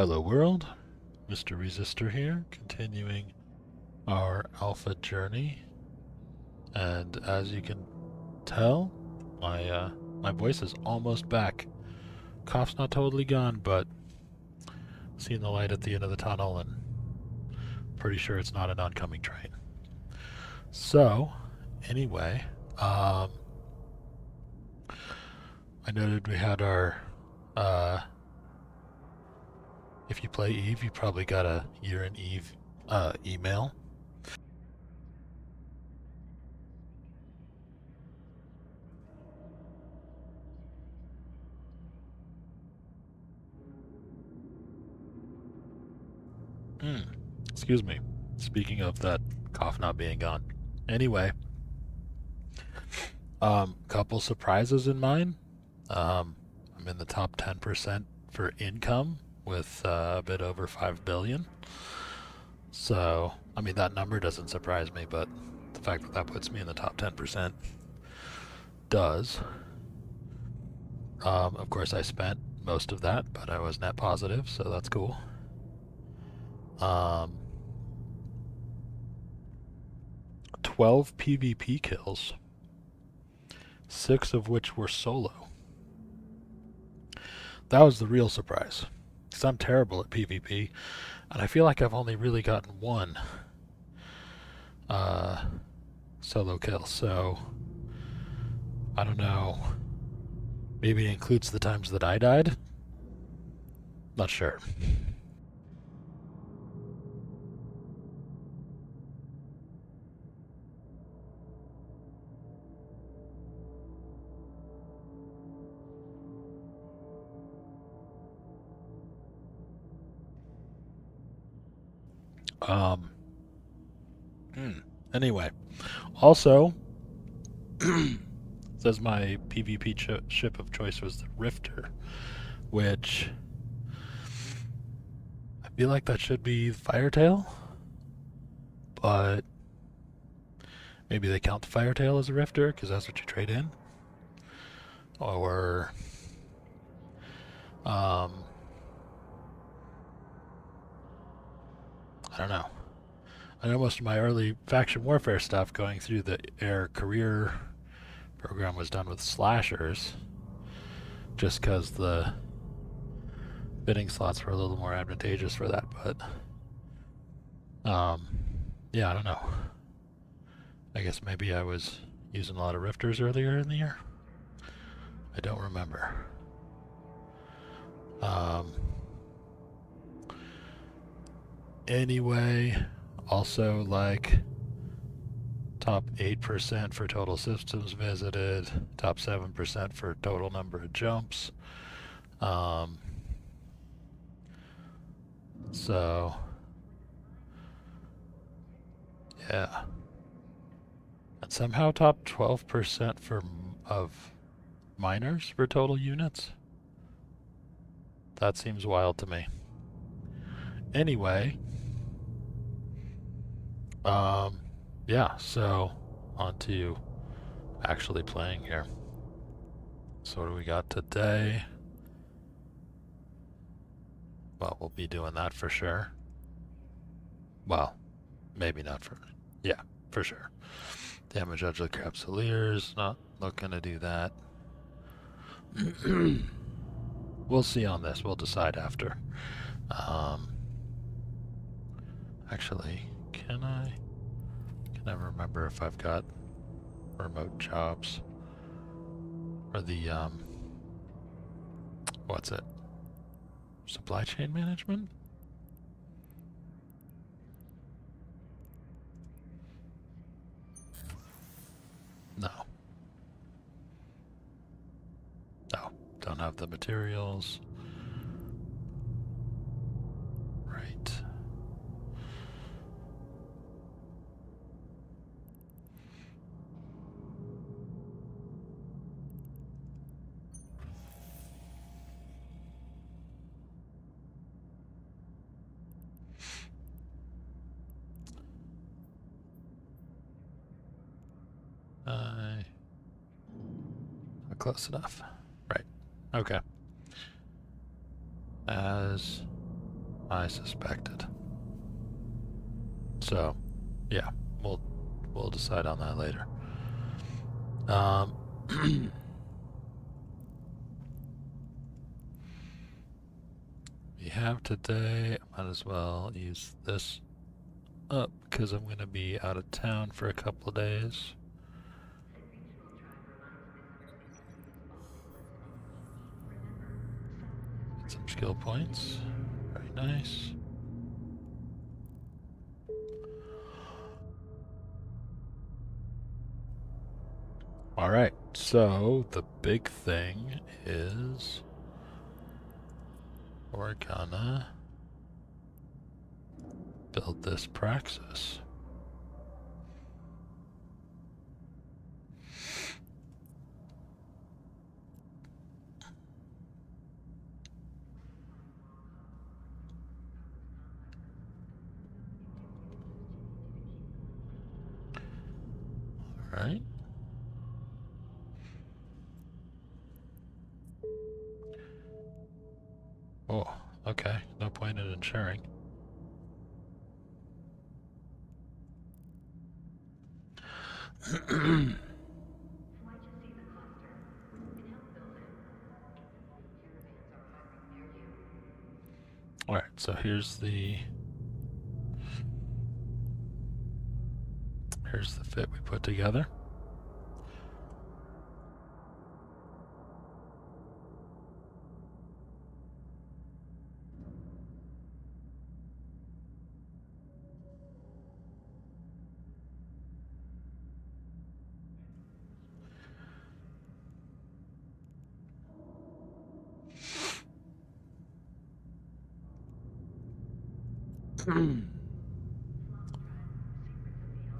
Hello world, Mr. Resistor here, continuing our alpha journey. And as you can tell, my uh, my voice is almost back. Cough's not totally gone, but seeing the light at the end of the tunnel and pretty sure it's not an oncoming train. So, anyway, um, I noted we had our uh, if you play Eve, you probably got a year in Eve uh, email. Hmm. Excuse me. Speaking of that cough not being gone. Anyway, um, couple surprises in mine. Um, I'm in the top 10% for income with uh, a bit over 5 billion. So, I mean, that number doesn't surprise me, but the fact that that puts me in the top 10% does. Um, of course, I spent most of that, but I was net positive, so that's cool. Um, 12 PvP kills, six of which were solo. That was the real surprise because I'm terrible at PvP, and I feel like I've only really gotten one uh, solo kill. So I don't know. Maybe it includes the times that I died. Not sure. Um. Hmm. Anyway, also says my PvP ch- ship of choice was the Rifter, which I feel like that should be Firetail, but maybe they count the Firetail as a Rifter because that's what you trade in, or um, don't know. I know most of my early faction warfare stuff going through the air career program was done with slashers, just because the bidding slots were a little more advantageous for that. But um, yeah, I don't know. I guess maybe I was using a lot of rifters earlier in the year. I don't remember. Um, anyway. Also, like top 8% for total systems visited, top 7% for total number of jumps. Um, so, yeah. And somehow top 12% for of miners for total units. That seems wild to me. Anyway, um, yeah, so on to actually playing here. So what do we got today? Well, we'll be doing that for sure. Well, maybe not for... Yeah, for sure. Damage of the Capsuleers, not looking to do that. we'll see on this, we'll decide after. Um, actually, can I? Can I remember if I've got remote jobs or the um what's it? Supply chain management? No. No, don't have the materials. Close enough. Right. Okay. As I suspected. So, yeah, we'll we'll decide on that later. Um, we have today. Might as well use this up because I'm going to be out of town for a couple of days. Get some skill points. Very nice. Alright, so the big thing is we're gonna build this praxis. Right. Oh, okay. No point in insuring. Alright, so here's the here's the fit put together. I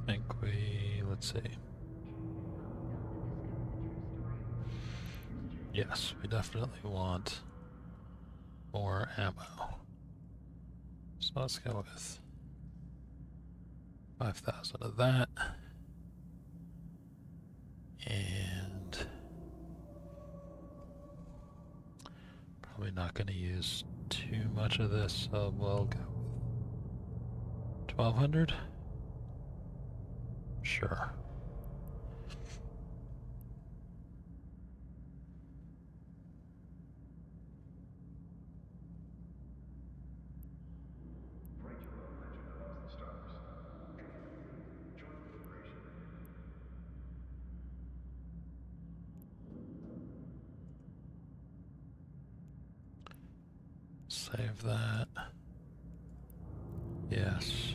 think we, let's see. Yes, we definitely want more ammo. So go with 5,000 of that. And probably not going to use too much of this, so we'll go 1200? Sure. Save that. Yes.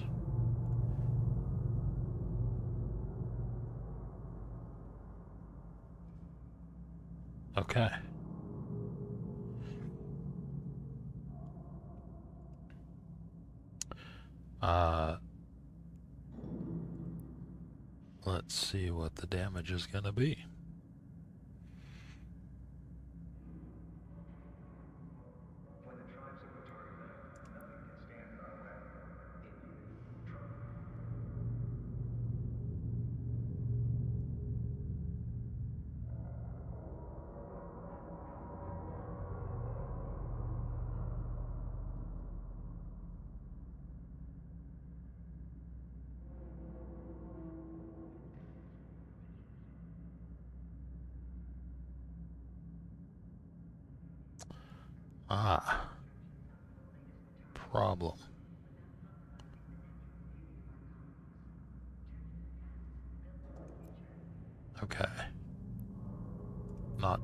Okay. Uh, let's see what the damage is going to be.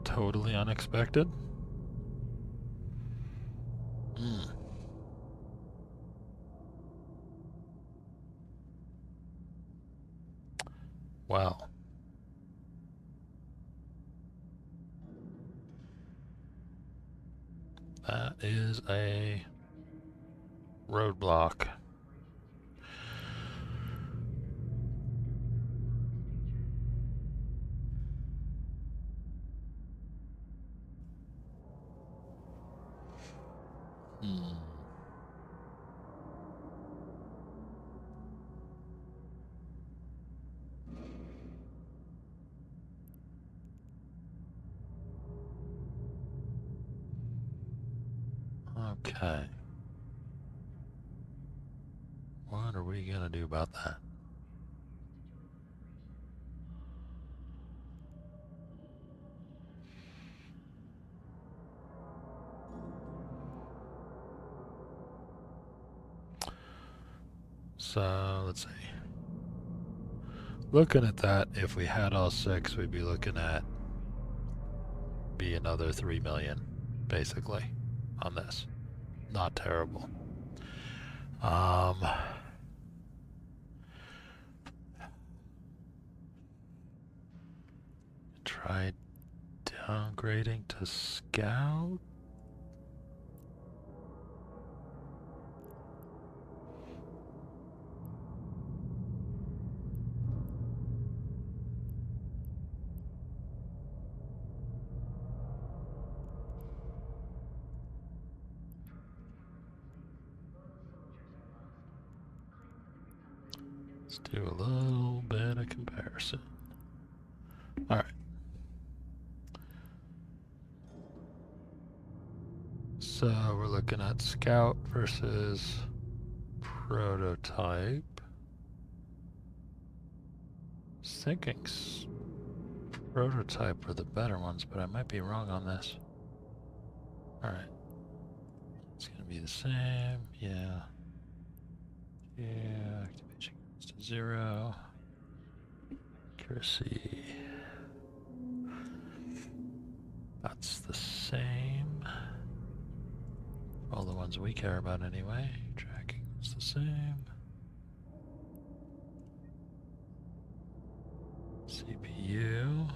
Totally unexpected. Hmm. Well. That is a roadblock. Looking at that, if we had all six, we'd be looking at be another three million, basically, on this. Not terrible. Um, try downgrading to scout. So we're looking at Scout versus Prototype. Thinking Prototype are the better ones, but I might be wrong on this. All right. It's gonna be the same, yeah. Yeah, activation goes to zero. Accuracy. That's the same. All the ones we care about anyway. Tracking is the same. CPU.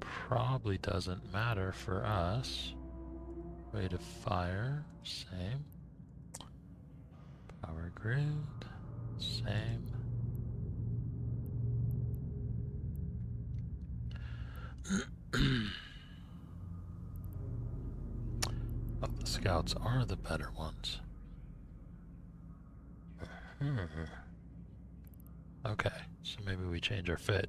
Probably doesn't matter for us. Rate of fire, same. Power grid, same. oh, the scouts are the better ones. Hmm. Okay, so maybe we change our fit.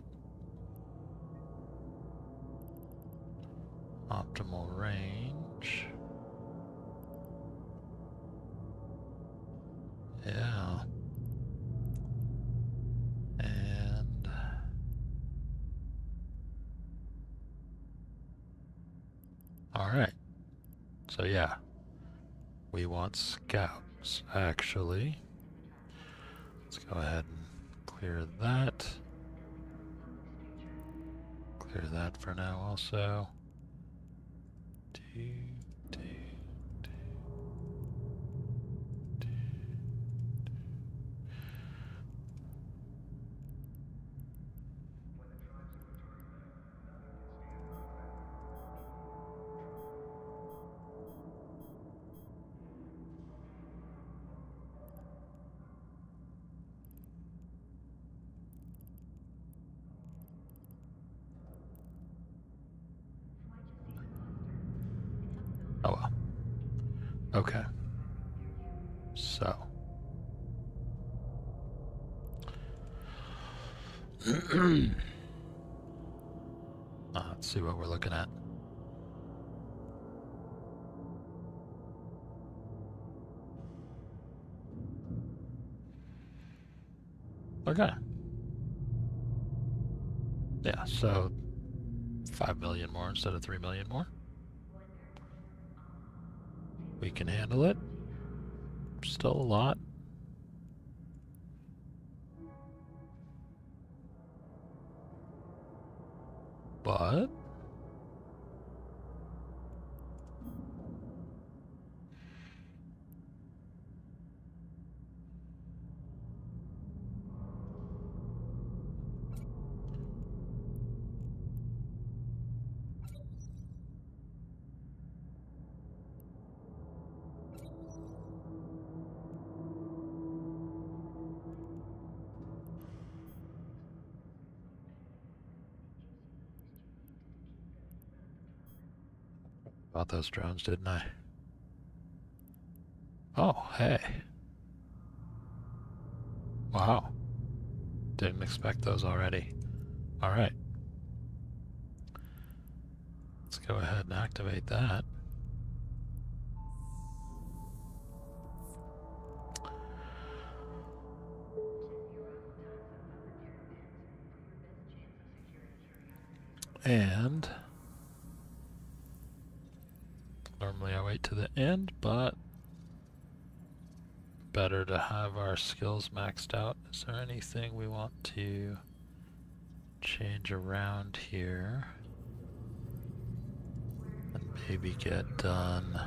Optimal range. Yeah. And all right. So yeah, we want scouts actually. Let's go ahead and clear that. Clear that for now also. Okay. So. Uh, let's see what we're looking at. Okay. Yeah, so 5 million more instead of 3 million more. We can handle it. Still a lot. those drones, didn't I? Oh, hey. Wow. Didn't expect those already. Alright. Let's go ahead and activate that. And... normally I wait to the end, but better to have our skills maxed out. Is there anything we want to change around here? And maybe get done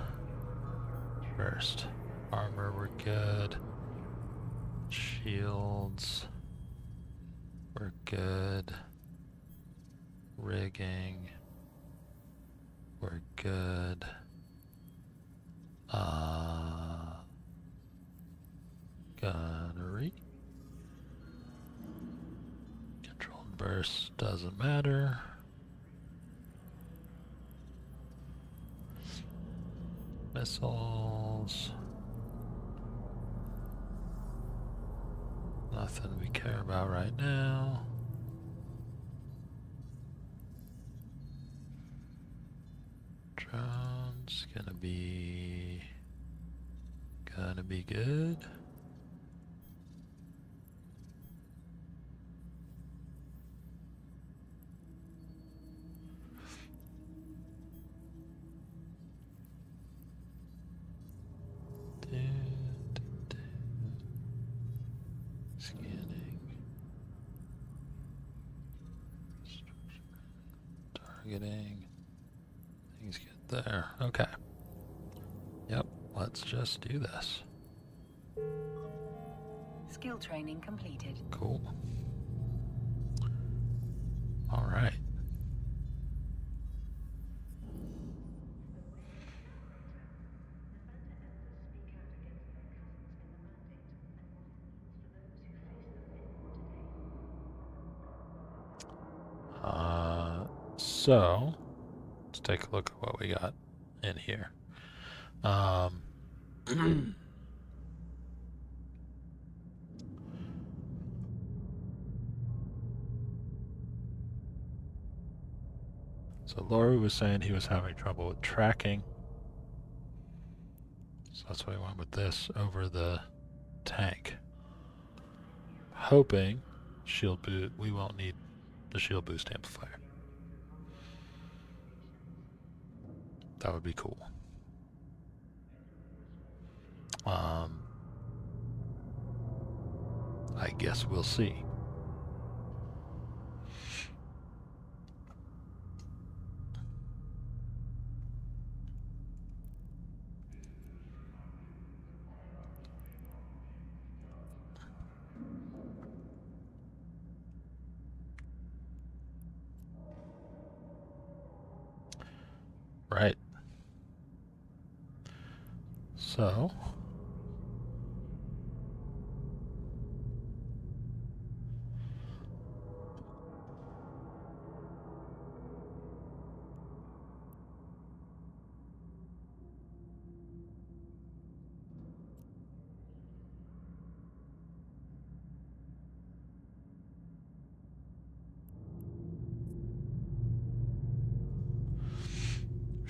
first. Armor, we're good. Shields, we're good. Rigging, we're good. Uh, gunnery. Controlled burst doesn't matter. Missiles. Nothing we care about right now. Drones gonna be gonna be good. Scanning. Targeting. Things get there. Okay. Yep, let's just do this. Skill training completed. Cool. All right. Uh, so let's take a look at what we got in here. Um, Mm-hmm. so Laurie was saying he was having trouble with tracking. So that's why I went with this over the tank. Hoping shield boot we won't need the shield boost amplifier. That would be cool. Um, I guess we'll see.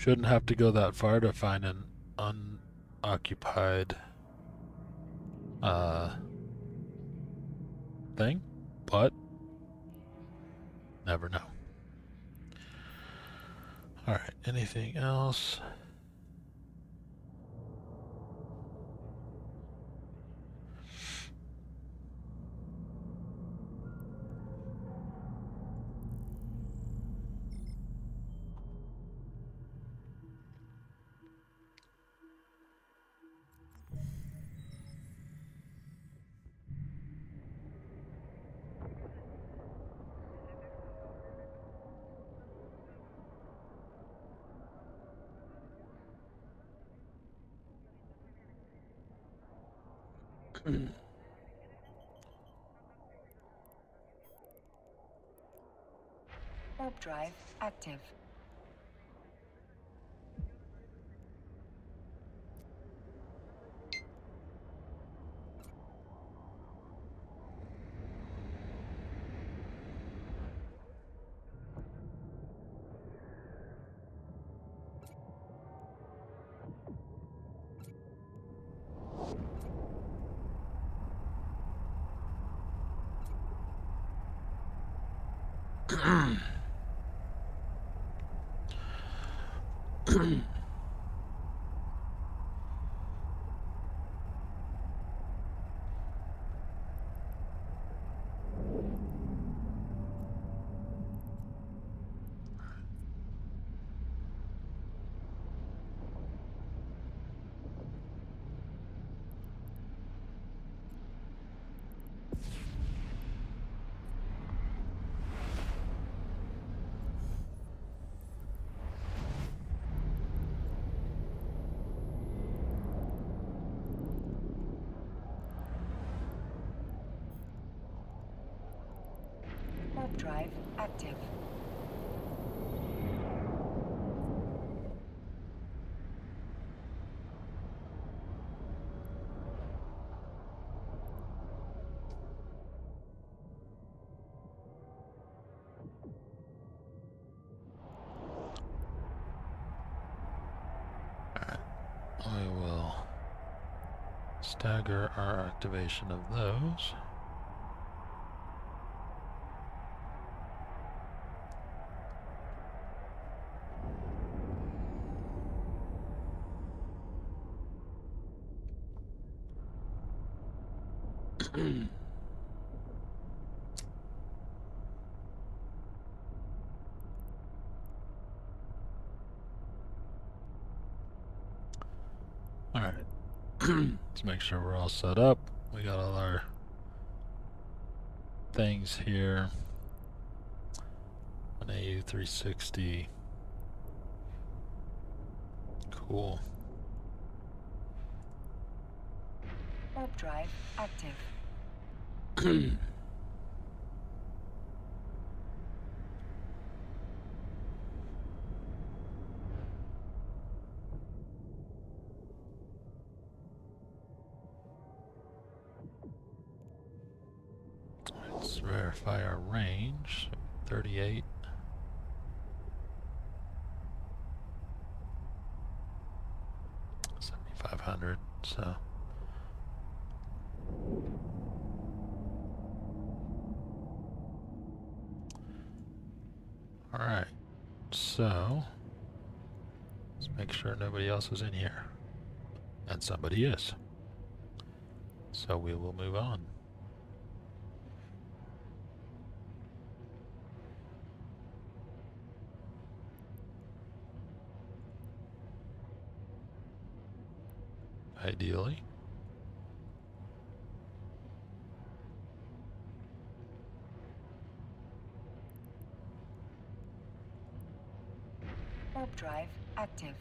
Shouldn't have to go that far to find an unoccupied uh, thing, but never know. Alright, anything else? Drive active. Drive active. I will stagger our activation of those. Alright. Let's make sure we're all set up. We got all our things here. An AU360. Cool. Warp drive active. verify our range. 38. Seventy-five hundred. So. All right. So. Let's make sure nobody else is in here. And somebody is. So we will move on. Ideally. Warp drive active.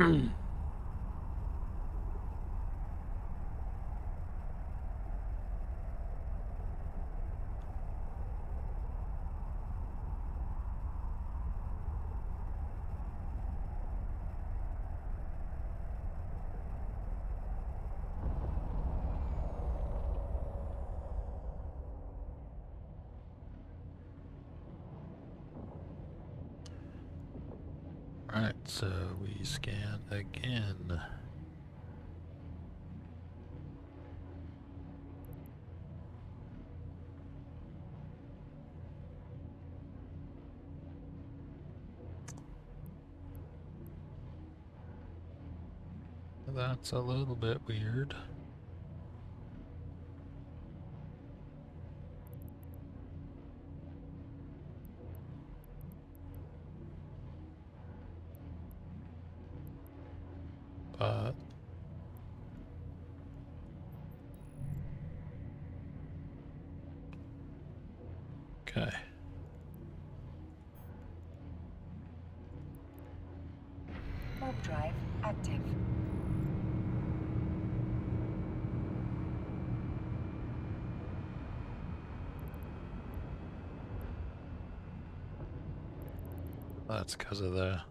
Mm. That's a little bit weird. But okay. Warp drive active. That's because of the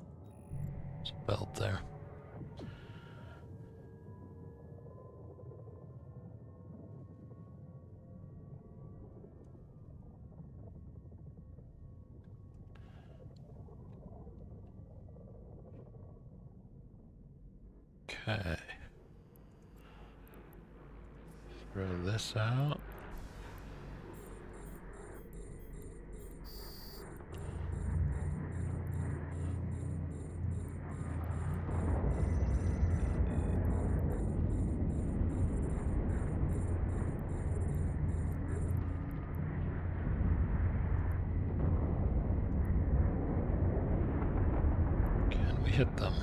hit them.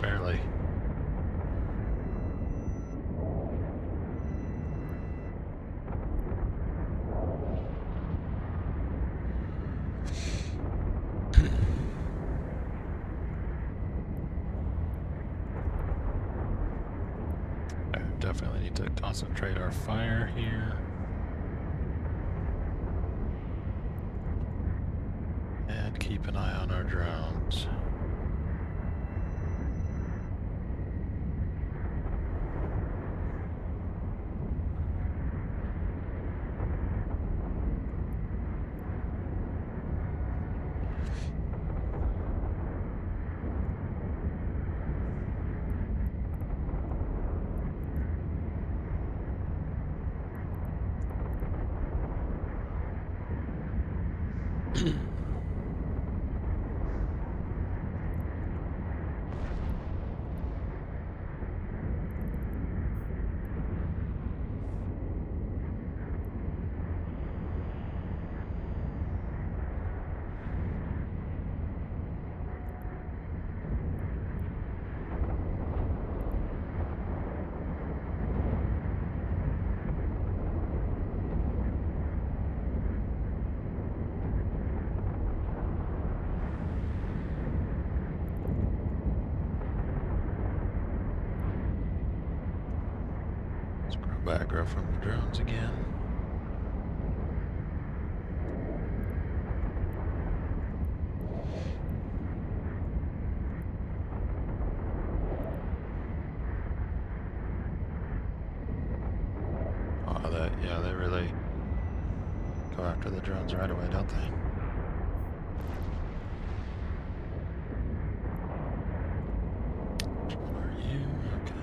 Barely. I definitely need to concentrate our fire here. Keep an eye on our drones. Let's grow back up from the drones again. Oh, that, yeah, they really go after the drones right away, don't they? Which one are you? Okay.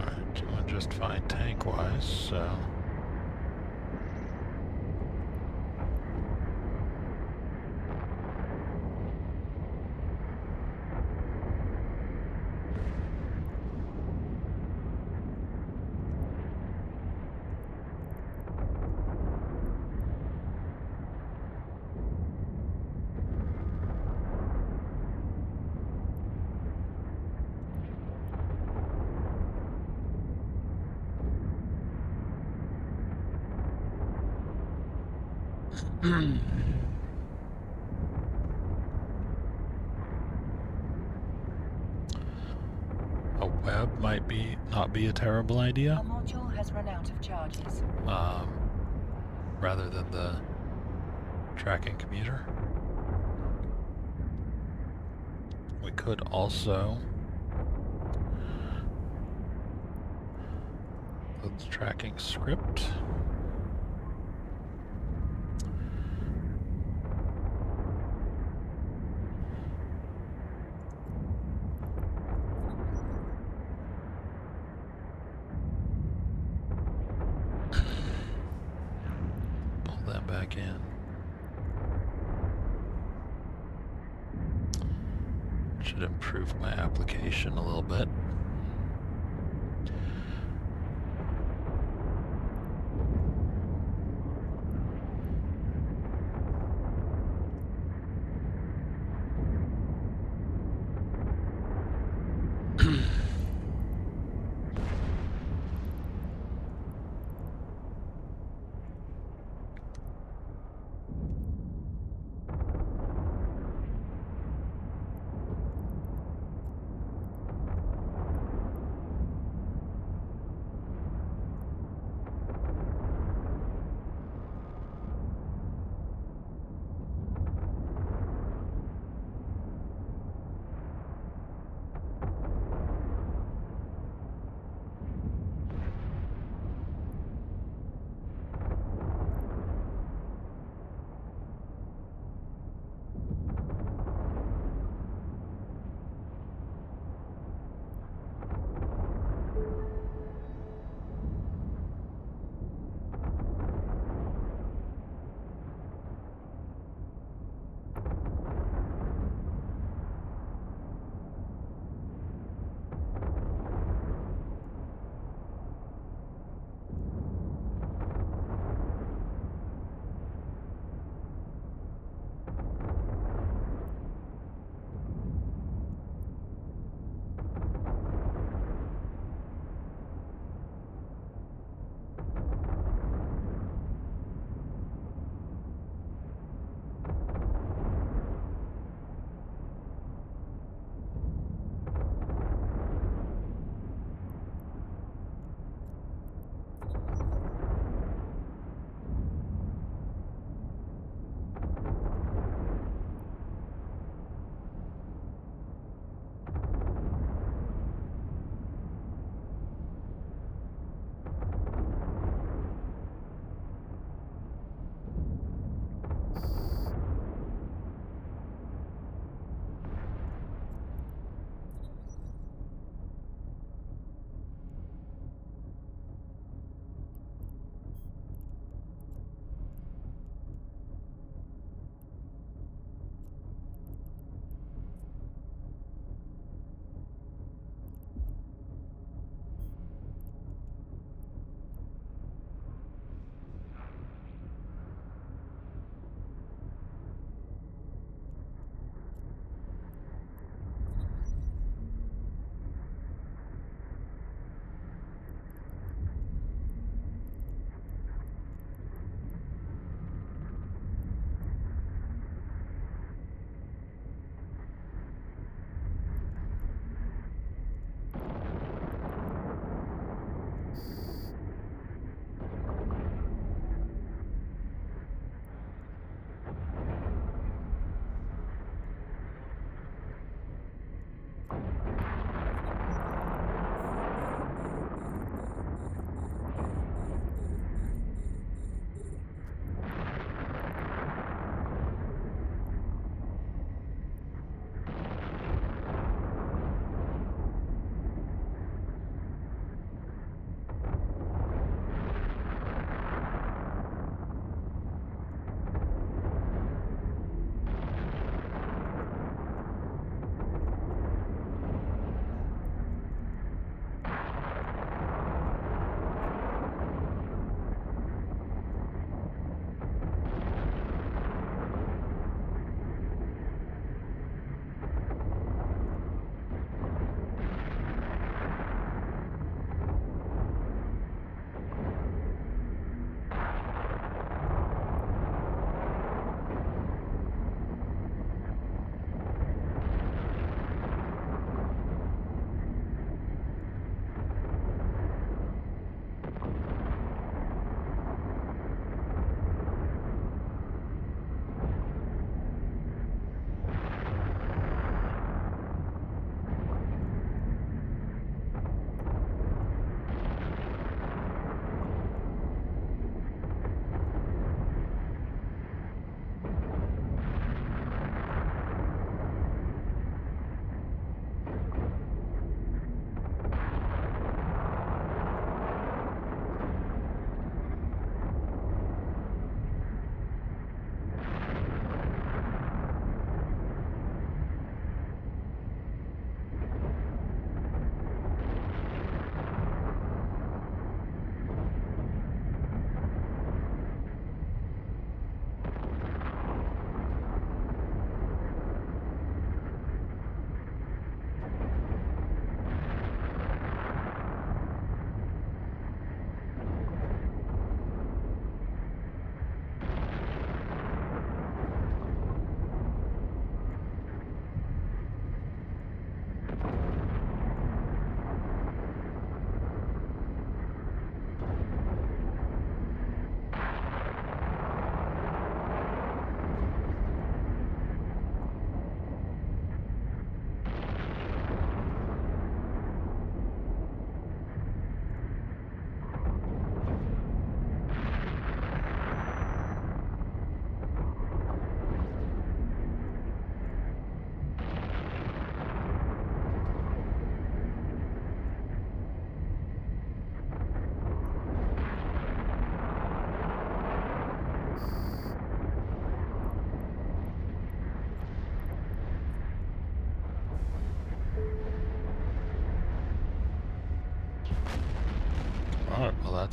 Alright, doing just fine tank wise, so. A web might be not be a terrible idea. Our module has run out of charges. um, rather than the tracking computer. We could also put the tracking script. Pull that back in. Should improve my application a little bit.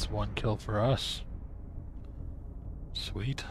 That's one kill for us. Sweet.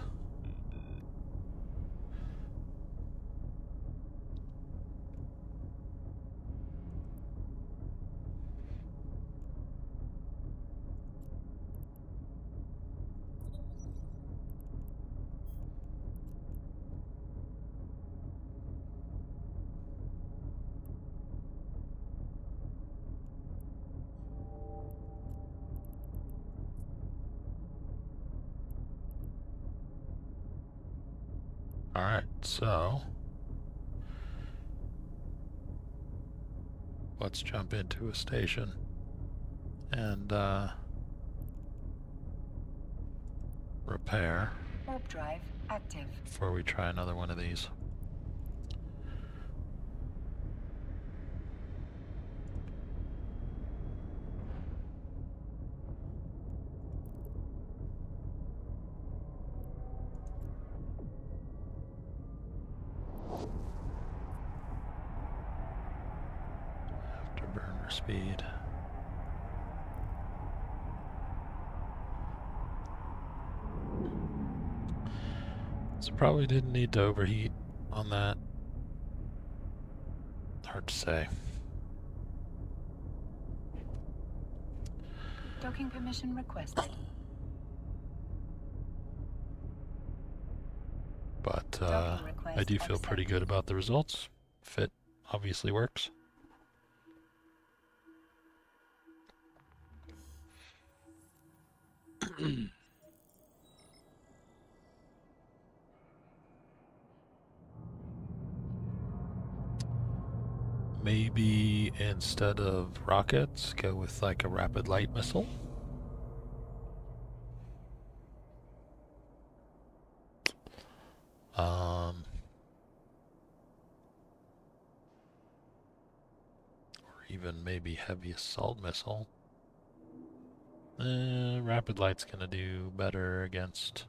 Alright, so... Let's jump into a station. And, uh... Repair. Warp drive active. Before we try another one of these. Speed. So probably didn't need to overheat on that. Hard to say. Docking permission requested. But uh, I do feel pretty good about the results. Fit obviously works. Maybe instead of rockets, go with like a rapid light missile. Um, or even maybe heavy assault missile. Eh, rapid light's gonna do better against.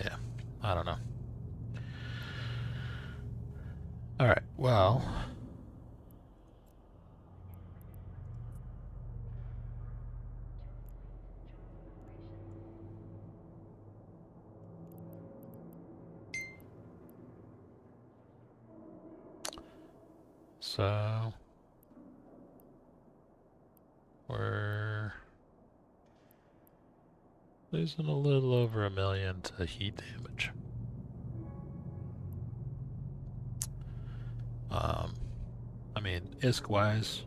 Yeah, I don't know. All right, well. So we're losing a little over a million to heat damage. Um, I mean, ISK wise,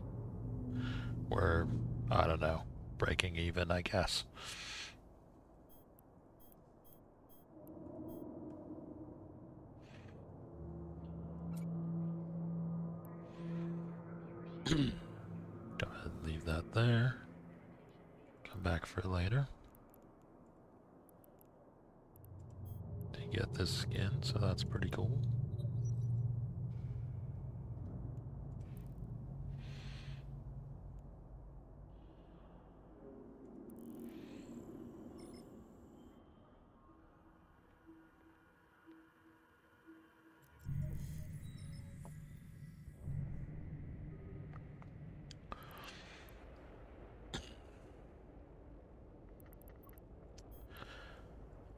we're, I don't know, breaking even, I guess. Go ahead and leave that there. Come back for later. Get this skin, so that's pretty cool.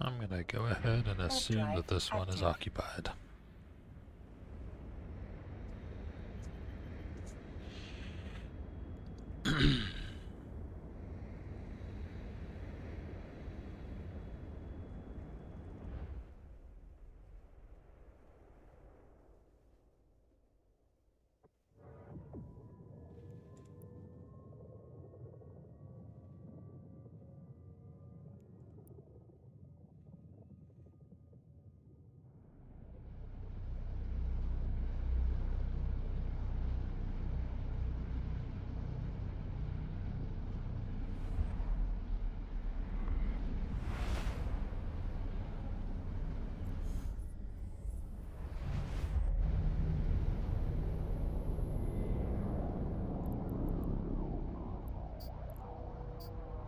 I'm gonna go ahead and assume that this one is occupied.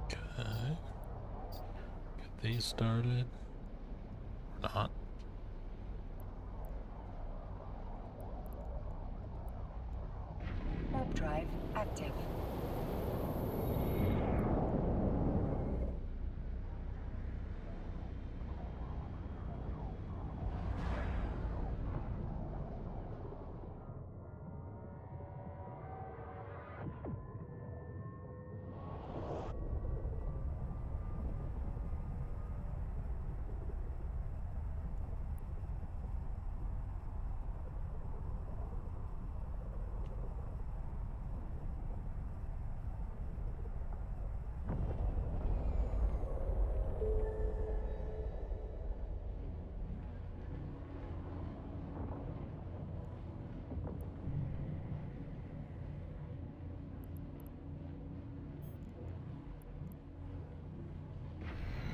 Okay. Get these started. Or not. Warp drive active.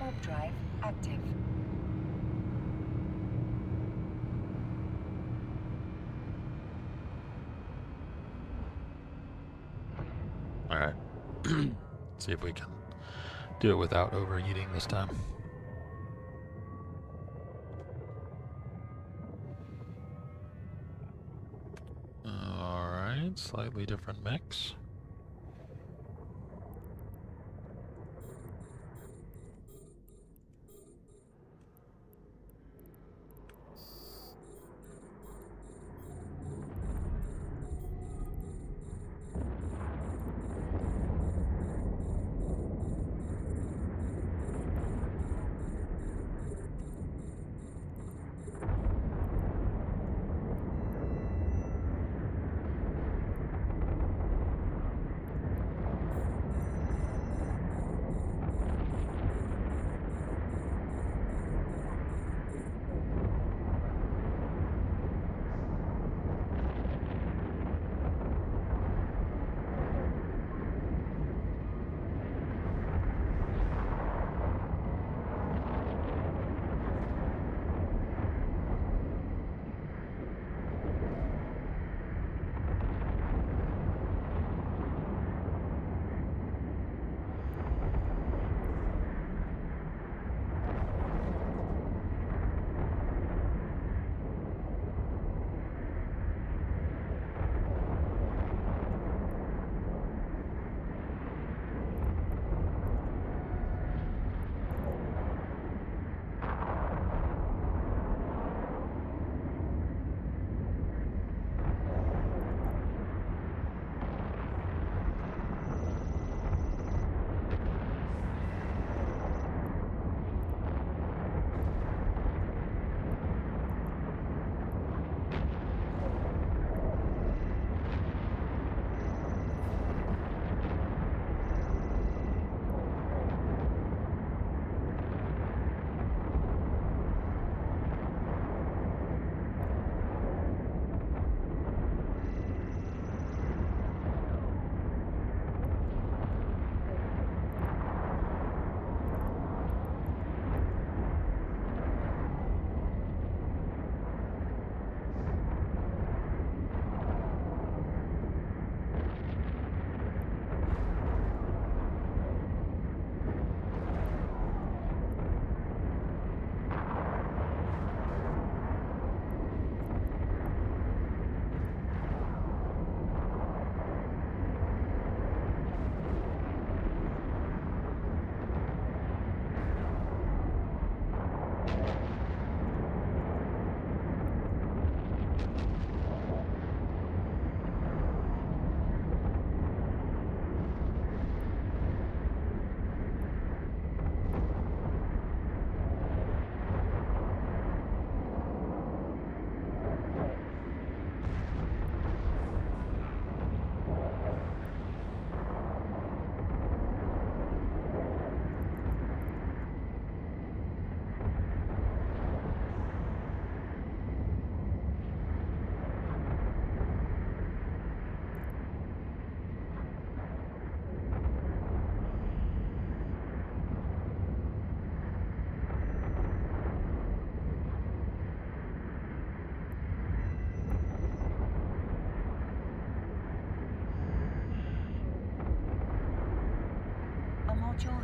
Warp drive active. All right. See if we can do it without overheating this time. All right, slightly different mix.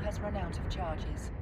Has run out of charges.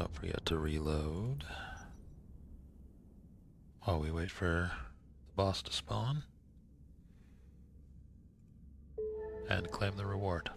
Don't forget to reload. While we wait for the boss to spawn. And claim the reward.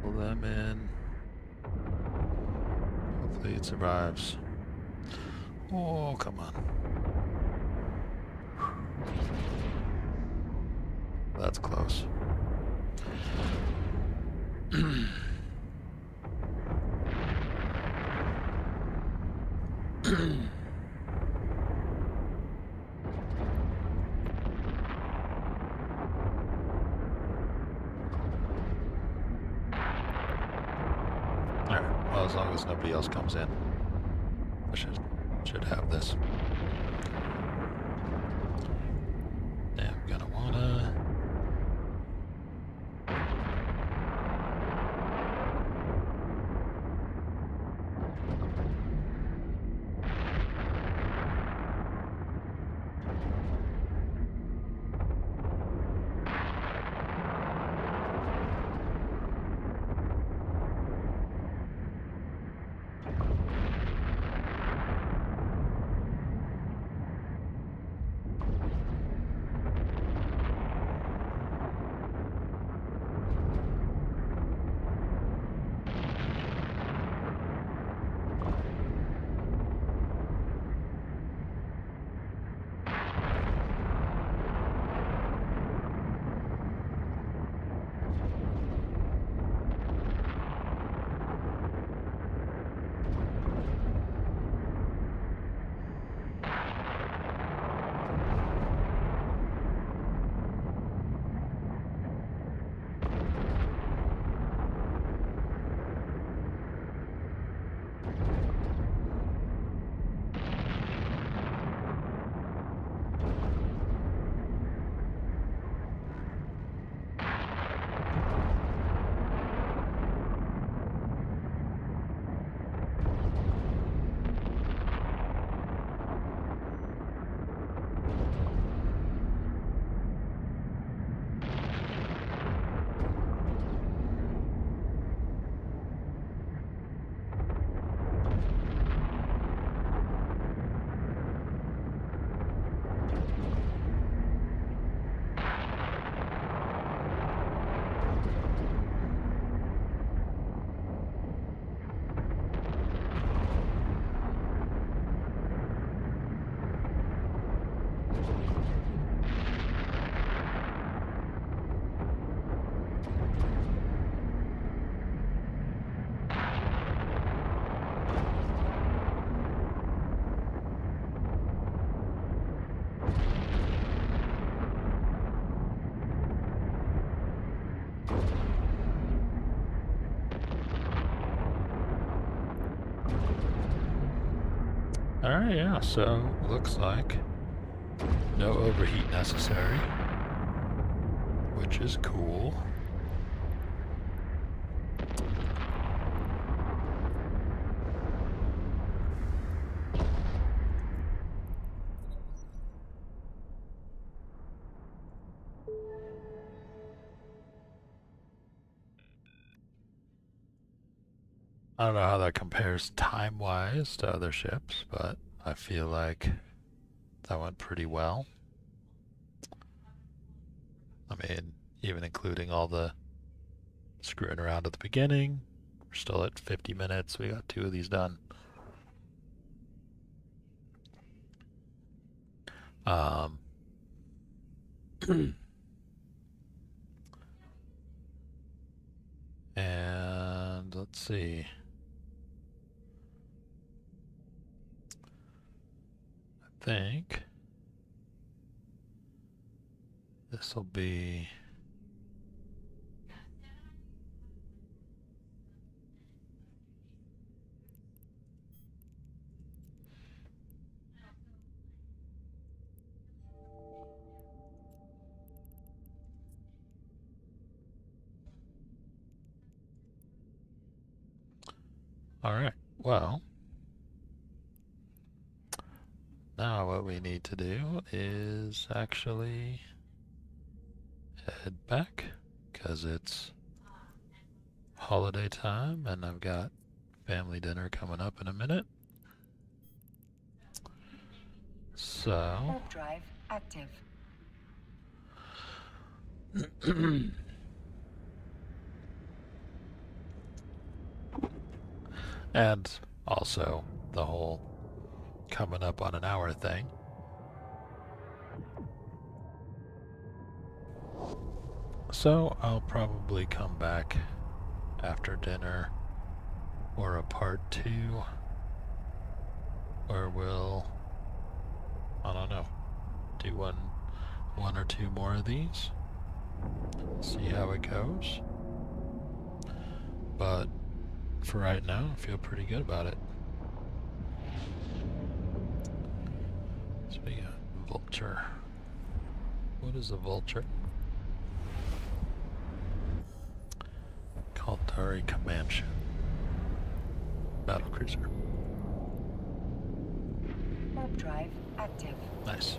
Pull them in. Hopefully it survives. Oh, come on. That's close. Alright, yeah, so looks like no overheat necessary, which is cool. I don't know how that compares time-wise to other ships, but I feel like that went pretty well. I mean, even including all the screwing around at the beginning, we're still at 50 minutes. We got two of these done. Um, and let's see. think this will be All right. Well, Now what we need to do is actually head back because it's holiday time and I've got family dinner coming up in a minute. So. Drive active. and also the whole coming up on an hour thing. So I'll probably come back after dinner or a part two or we'll I don't know do one one or two more of these see how it goes but for right now I feel pretty good about it so we got vulture what is a vulture Caldari Comanche battle cruiser. Warp drive active. Nice.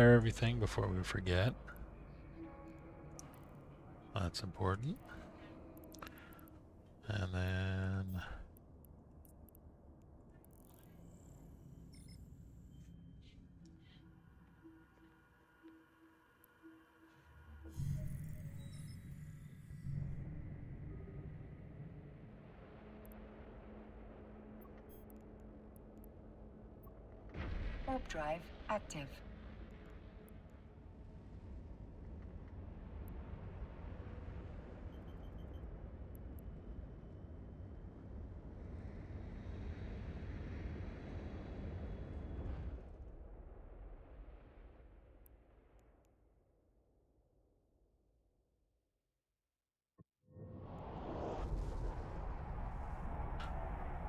Prepare everything before we forget. That's important. And then... Warp drive active.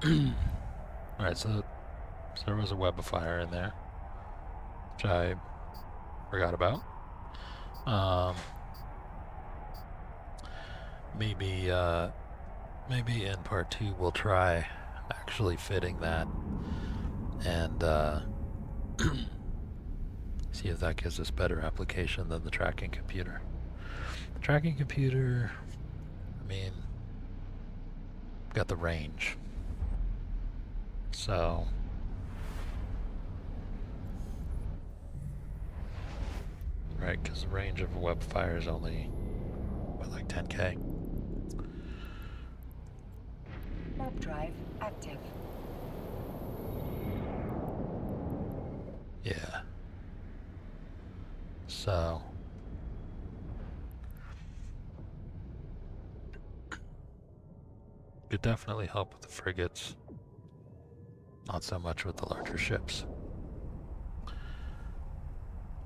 Alright, so, so there was a webifier in there, which I forgot about. Um, maybe, uh, maybe in part two we'll try actually fitting that and uh, see if that gives us better application than the tracking computer. The tracking computer, I mean, got the range. So right, because the range of a webifier is only what, like 10k. Warp drive active. Yeah. So could definitely help with the frigates. Not so much with the larger ships.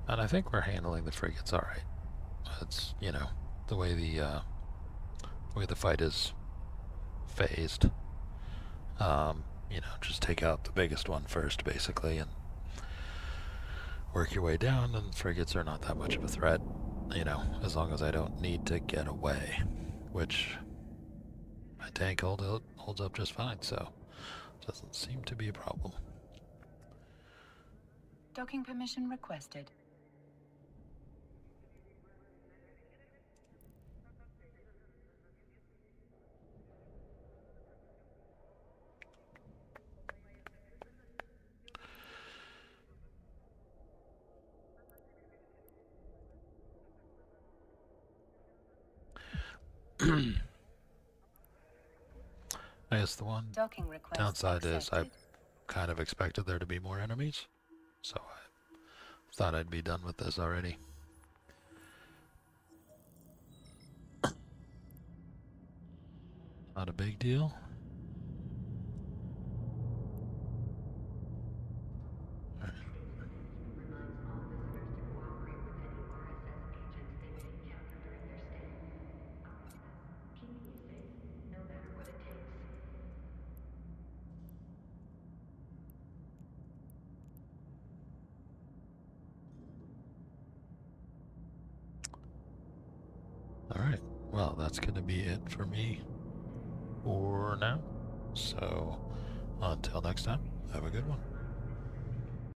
And I think we're handling the frigates alright. It's, you know, the way the, uh, the way the fight is phased. Um, you know, just take out the biggest one first, basically, and work your way down, and frigates are not that much of a threat, you know, as long as I don't need to get away, which my tank hold, holds up just fine, so doesn't seem to be a problem. Docking permission requested. I guess the one downside is I kind of expected there to be more enemies, so I thought I'd be done with this already. Not a big deal. Alright, well, that's going to be it for me for now. So, until next time, have a good one.